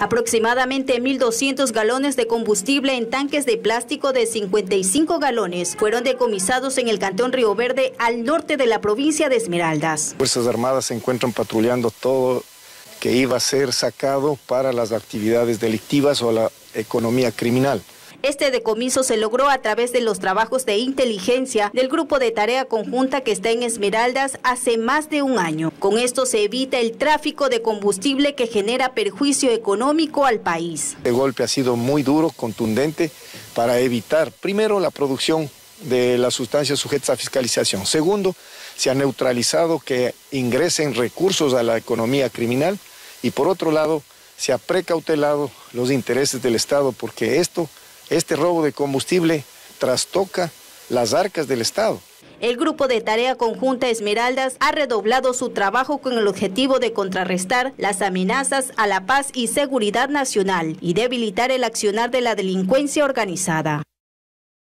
Aproximadamente 1.200 galones de combustible en tanques de plástico de 55 galones fueron decomisados en el Cantón Río Verde al norte de la provincia de Esmeraldas. Fuerzas Armadas se encuentran patrullando todo que iba a ser sacado para las actividades delictivas o la economía criminal. Este decomiso se logró a través de los trabajos de inteligencia del grupo de tarea conjunta que está en Esmeraldas hace más de un año. Con esto se evita el tráfico de combustible que genera perjuicio económico al país. El golpe ha sido muy duro, contundente, para evitar primero la producción de las sustancias sujetas a fiscalización. Segundo, se ha neutralizado que ingresen recursos a la economía criminal y por otro lado, se ha precautelado los intereses del Estado porque esto este robo de combustible trastoca las arcas del Estado. El grupo de tarea conjunta Esmeraldas ha redoblado su trabajo con el objetivo de contrarrestar las amenazas a la paz y seguridad nacional y debilitar el accionar de la delincuencia organizada.